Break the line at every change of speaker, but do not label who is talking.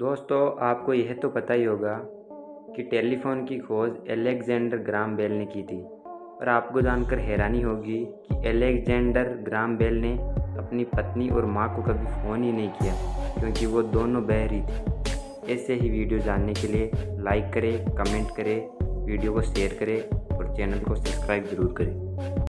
दोस्तों, आपको यह तो पता ही होगा कि टेलीफोन की खोज एलेक्जेंडर ग्राम बेल ने की थी। और आपको जानकर हैरानी होगी कि एलेक्जेंडर ग्राम बेल ने अपनी पत्नी और माँ को कभी फ़ोन ही नहीं किया, क्योंकि वो दोनों बहरी थी। ऐसे ही वीडियो जानने के लिए लाइक करें, कमेंट करें, वीडियो को शेयर करें और चैनल को सब्सक्राइब ज़रूर करें।